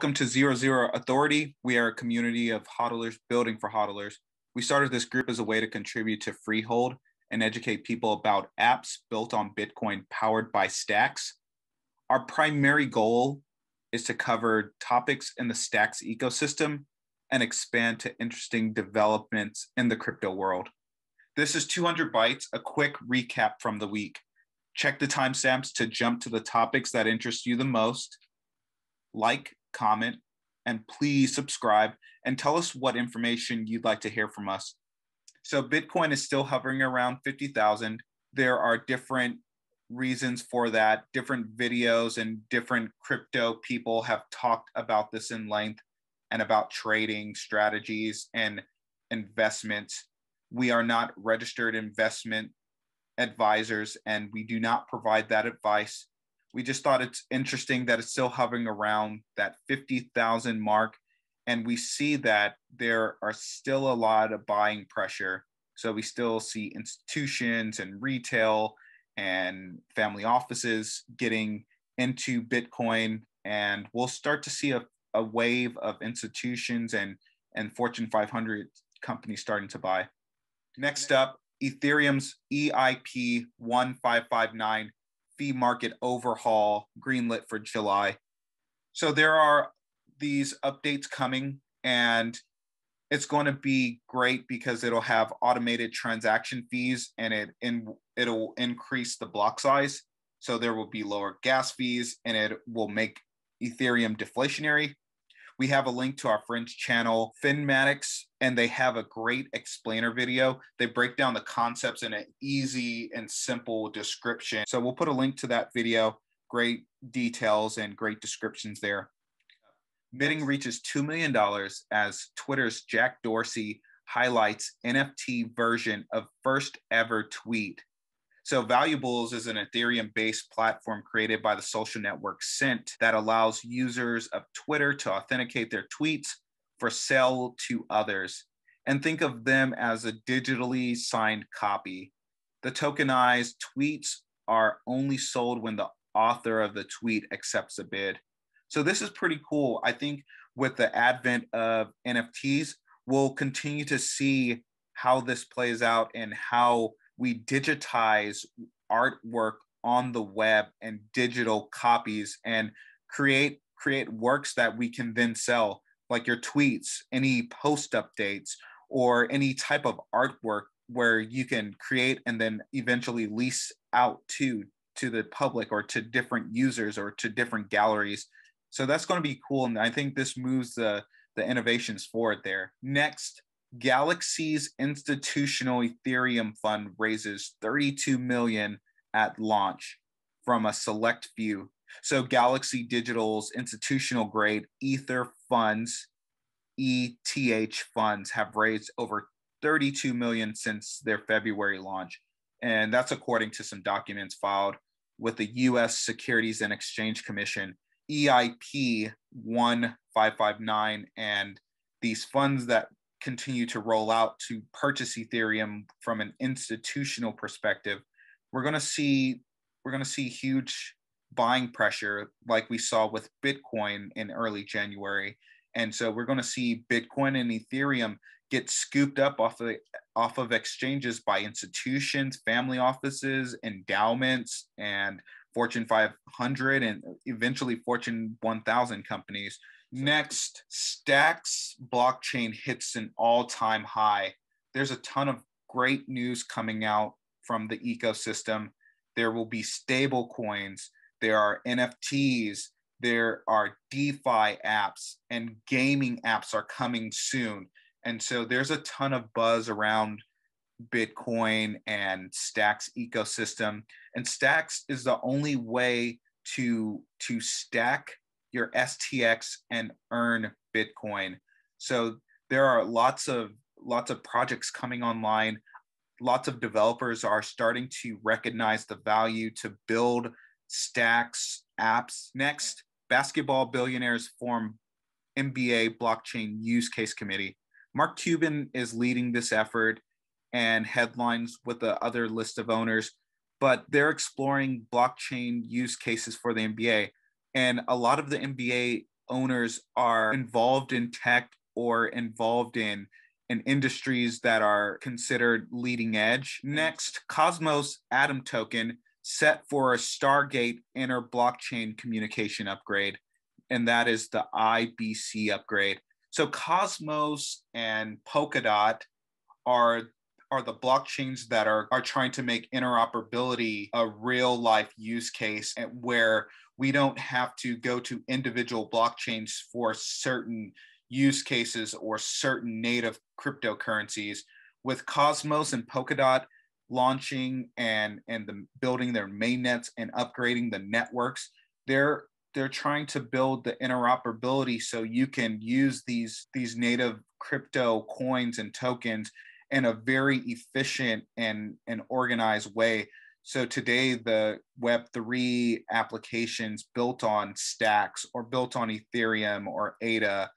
Welcome to Zero Zero Authority. We are a community of hodlers building for hodlers. We started this group as a way to contribute to Freehold and educate people about apps built on Bitcoin powered by Stacks. Our primary goal is to cover topics in the Stacks ecosystem and expand to interesting developments in the crypto world. This is 200 bytes, a quick recap from the week. Check the timestamps to jump to the topics that interest you the most. Like, comment, and please subscribe and tell us what information you'd like to hear from us. So Bitcoin is still hovering around 50,000. There are different reasons for that. Different videos and different crypto people have talked about this in length and about trading strategies and investments. We are not registered investment advisors and we do not provide that advice we just thought it's interesting that it's still hovering around that 50,000 mark. And we see that there are still a lot of buying pressure. So we still see institutions and retail and family offices getting into Bitcoin. And we'll start to see a, a wave of institutions and, and Fortune 500 companies starting to buy. Next up, Ethereum's EIP 1559 fee market overhaul greenlit for July. So there are these updates coming and it's going to be great because it'll have automated transaction fees and it in, it'll increase the block size. So there will be lower gas fees and it will make Ethereum deflationary we have a link to our friend's channel, Finematics, and they have a great explainer video. They break down the concepts in an easy and simple description. So we'll put a link to that video. Great details and great descriptions there. Bidding reaches $2 million as Twitter's Jack Dorsey highlights NFT version of first ever tweet so, Valuables is an Ethereum based platform created by the social network Cent that allows users of Twitter to authenticate their tweets for sale to others. And think of them as a digitally signed copy. The tokenized tweets are only sold when the author of the tweet accepts a bid. So, this is pretty cool. I think with the advent of NFTs, we'll continue to see how this plays out and how we digitize artwork on the web and digital copies and create create works that we can then sell like your tweets any post updates or any type of artwork where you can create and then eventually lease out to to the public or to different users or to different galleries. So that's going to be cool and i think this moves the the innovations forward there. Next Galaxy's institutional Ethereum fund raises 32 million at launch from a select few. So Galaxy Digital's institutional grade Ether funds, ETH funds have raised over 32 million since their February launch. And that's according to some documents filed with the US Securities and Exchange Commission, EIP 1559 and these funds that continue to roll out to purchase Ethereum from an institutional perspective, we're going to see we're going to see huge buying pressure like we saw with Bitcoin in early January. And so we're going to see Bitcoin and Ethereum get scooped up off of off of exchanges by institutions, family offices, endowments, and Fortune 500 and eventually Fortune 1000 companies Next, Stacks blockchain hits an all time high. There's a ton of great news coming out from the ecosystem. There will be stable coins, there are NFTs, there are DeFi apps, and gaming apps are coming soon. And so there's a ton of buzz around Bitcoin and Stacks ecosystem. And Stacks is the only way to, to stack your STX and earn Bitcoin. So there are lots of lots of projects coming online. Lots of developers are starting to recognize the value to build stacks apps. Next, basketball billionaires form NBA blockchain use case committee. Mark Cuban is leading this effort and headlines with the other list of owners, but they're exploring blockchain use cases for the NBA. And a lot of the NBA owners are involved in tech or involved in in industries that are considered leading edge. Next, Cosmos Atom Token set for a Stargate inter blockchain communication upgrade, and that is the IBC upgrade. So Cosmos and Polkadot are are the blockchains that are are trying to make interoperability a real life use case where we don't have to go to individual blockchains for certain use cases or certain native cryptocurrencies. With cosmos and polkadot launching and and the building their mainnets and upgrading the networks they're they're trying to build the interoperability so you can use these these native crypto coins and tokens in a very efficient and, and organized way. So today, the Web3 applications built on Stacks or built on Ethereum or ADA,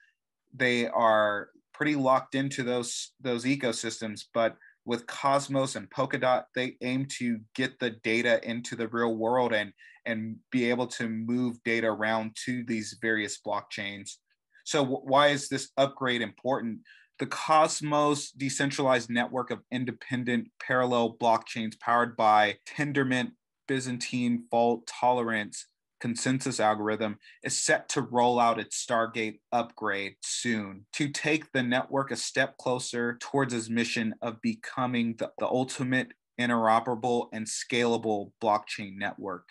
they are pretty locked into those those ecosystems. But with Cosmos and Polkadot, they aim to get the data into the real world and and be able to move data around to these various blockchains. So why is this upgrade important? The Cosmos decentralized network of independent parallel blockchains powered by Tendermint Byzantine fault tolerance consensus algorithm is set to roll out its Stargate upgrade soon to take the network a step closer towards its mission of becoming the, the ultimate interoperable and scalable blockchain network.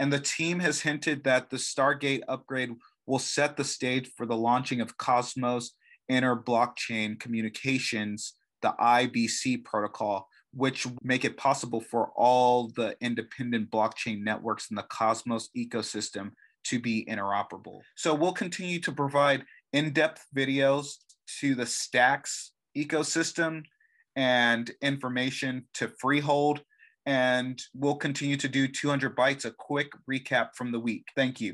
And the team has hinted that the Stargate upgrade will set the stage for the launching of Cosmos inter blockchain communications, the IBC protocol, which make it possible for all the independent blockchain networks in the Cosmos ecosystem to be interoperable. So we'll continue to provide in-depth videos to the Stacks ecosystem and information to Freehold. And we'll continue to do 200 bytes, a quick recap from the week. Thank you.